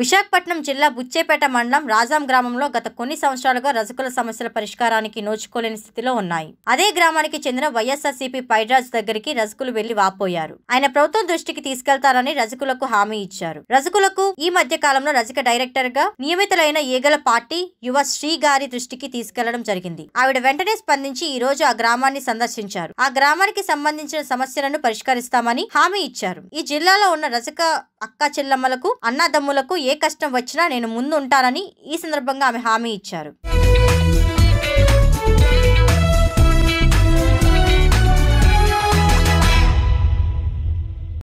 విశాఖపట్నం జిల్లా బుచ్చేపేట మండలం రాజాం గ్రామంలో గత కొన్ని సంవత్సరాలుగా రజకుల సమస్యల పరిష్కారానికి నోచుకోలేని స్థితిలో ఉన్నాయి. అదే గ్రామానికి చెందిన వైఎస్ఆర్సీపీ పైడ్రాజ్ దగ్గరికి రజకులు వెళ్ళి వాపోయారు. ఆయన ప్రభుత్వం దృష్టికి తీసుకెళ్తారని రజకులకు హామీ ఇచ్చారు. రజకులకు ఈ మధ్య కాలంలో రజక డైరెక్టర్గా నియమితులైన ఈగల పార్టీ యువ శ్రీ గారి దృష్టికి తీసుకెళ్ళడం జరిగింది. ఆవిడ వెంటనే స్పందించి ఈ రోజు ఆ గ్రామాన్ని సందర్శించారు. ఆ గ్రామానికి సంబంధించిన సమస్యలను పరిష్కరిస్తామని హామీ ఇచ్చారు. ఈ జిల్లాలో ఉన్న రజక అక్క చెల్లమ్మలకు అన్నదమ్ములకు ఏ కష్టం వచ్చినా నేను ముందు ఉంటానని ఈ సందర్భంగా ఆమె హామీ ఇచ్చారు.